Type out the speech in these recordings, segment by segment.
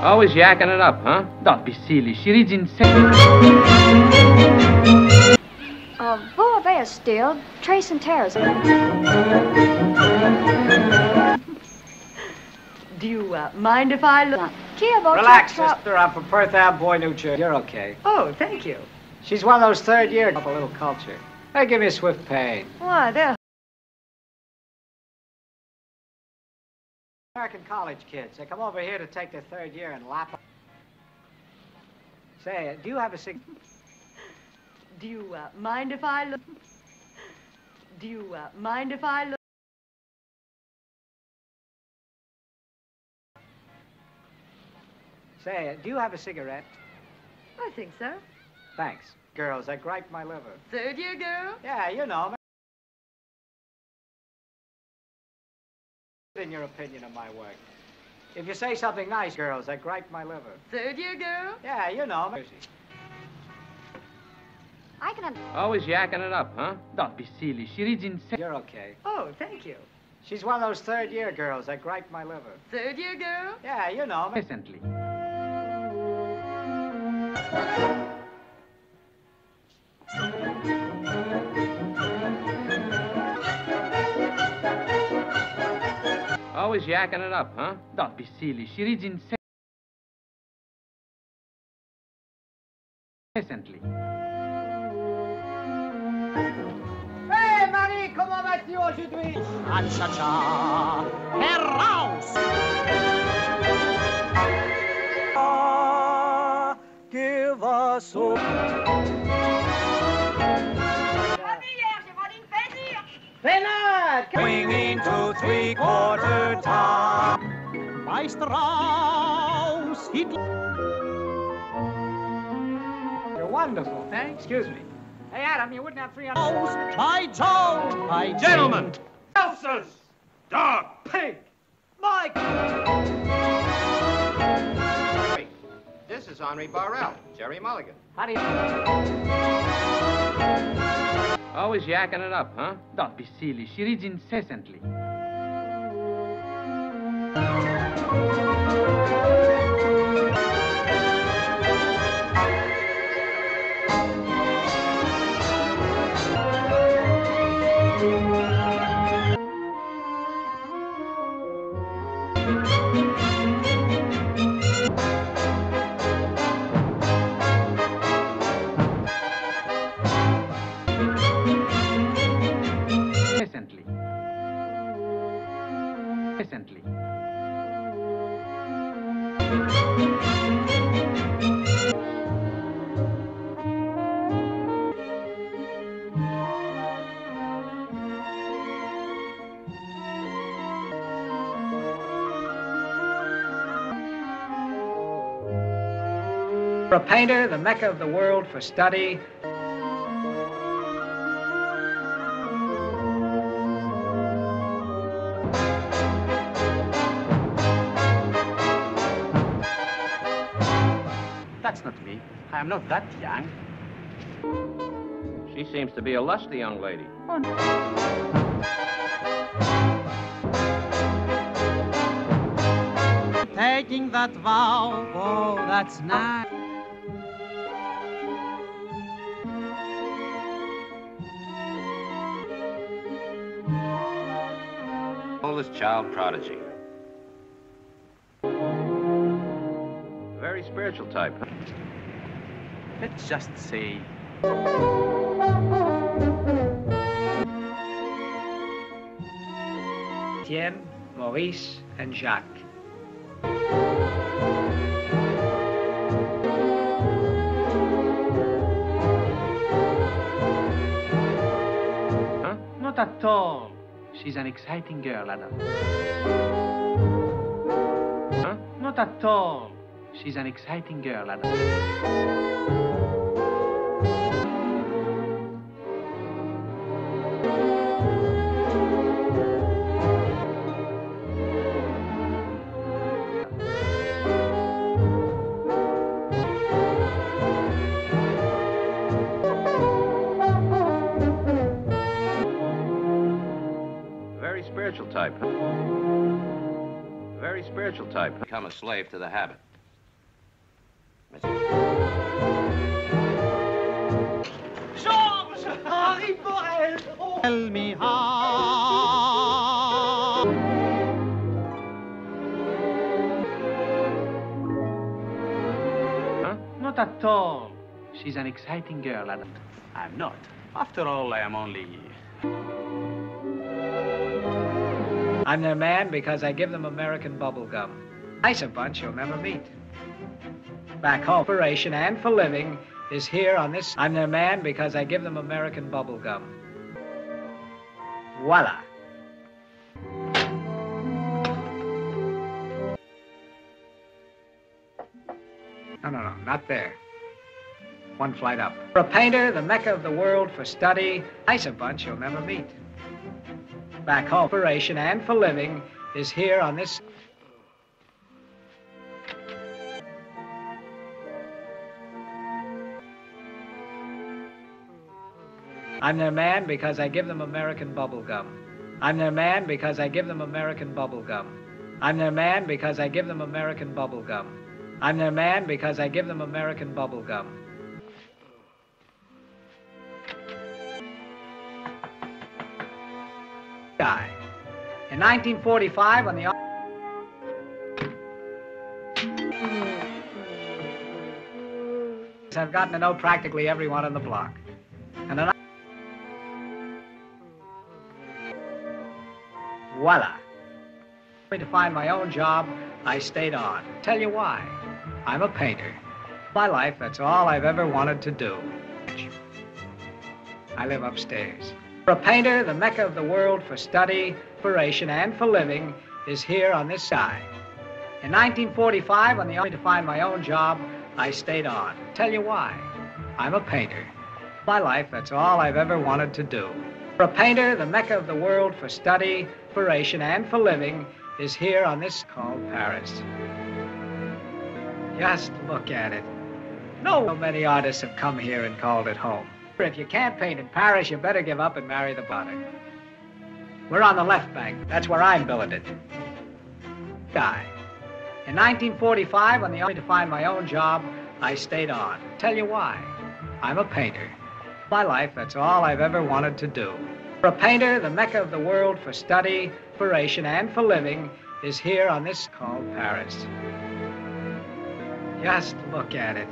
Always yakking it up, huh? Don't be silly. She reads in second. Uh, Boa Bear still. Trace and Terrace. Do you uh, mind if I look? Kia Bo Relax, Chop Chop. sister. I'm from Perth Amboy, New Jersey. You're okay. Oh, thank you. She's one of those third year of a little culture. Hey, give me a swift pain. Why, they're American college kids. They come over here to take their third year and lap. Say, do you have a cig? Do you uh, mind if I look? Do you uh, mind if I look? Say, do you have a cigarette? I think so. Thanks. Girls, I gripe my liver. Third year girl? Yeah, you know. In your opinion of my work. If you say something nice, girls, I gripe my liver. Third year girl? Yeah, you know. I can. Un- Always yakking it up, huh? Don't be silly. She reads in second. You're okay. Oh, thank you. She's one of those third year girls that gripe my liver. Third year girl? Yeah, you know. Presently. Always yakking it up, huh? Don't be silly. She reads in second. Presently. Hey, Marie, comment vas-tu aujourd'hui? Cha-cha-cha, heraus! Ah, give us Bernard, Swinging to three-quarter time. Bei Strauss, Hitler. You're wonderful. Hey, excuse me. Hey, Adam, you wouldn't have 300. By Joe, by Gentlemen, Elsa's dog, pig, Mike. This is Henri Baurel, Jerry Mulligan. How do you... Always yakking it up, huh? Don't be silly. She reads incessantly. For a painter, the mecca of the world for study. That's not me. I am not that young. She seems to be a lusty young lady. Oh, no. Taking that vow, oh, that's nice. Child prodigy. Very spiritual type. Let's just say Etienne, Maurice, and Jacques. Huh? not at all. She's an exciting girl, Adam. Huh? Not at all. She's an exciting girl, Adam. Spiritual type, huh? Very spiritual type. Become a slave to the habit. Georges Henri Baurel. Oh. Tell me how. Huh? Not at all. She's an exciting girl, and I'm not. After all, I am only. I'm their man because I give them American bubble gum. Nicer bunch you'll never meet. Back home, operation and for living is here on this. I'm their man because I give them American bubble gum. Voila. No, no, no, not there. One flight up. For a painter, the mecca of the world for study, nicer bunch you'll never meet back home operation and for living is here on this I'm their man because I give them American bubble gum. I'm their man because I give them American bubble gum. I'm their man because I give them American bubble gum. I'm their man because I give them American bubble gum. Guy. In 1945, on the I've gotten to know practically everyone on the block. And then. Voila. To find my own job, I stayed on. Tell you why. I'm a painter. My life, that's all I've ever wanted to do. I live upstairs. For a painter, the mecca of the world for study, inspiration, and for living is here on this side. In 1945, when the only to find my own job, I stayed on. Tell you why. I'm a painter. My life, that's all I've ever wanted to do. For a painter, the mecca of the world for study, inspiration, and for living is here on this called Paris. Just look at it. No many artists have come here and called it home. If you can't paint in Paris, you better give up and marry the butter. We're on the left bank. That's where I'm billeted. Guy. In 1945, when the only to find my own job, I stayed on. Tell you why. I'm a painter. My life, that's all I've ever wanted to do. For a painter, the mecca of the world for study, inspiration, and for living is here on this called Paris. Just look at it.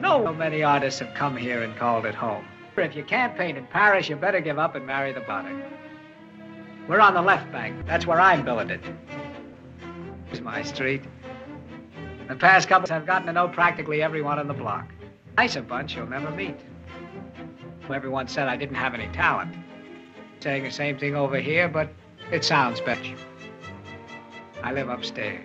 No so many artists have come here and called it home. If you can't paint in Paris, you better give up and marry the butter. We're on the left bank. That's where I'm billeted. Here's my street. The past couple I've gotten to know practically everyone on the block. Nicer bunch you'll never meet. Everyone said I didn't have any talent. Saying the same thing over here, but it sounds better. I live upstairs.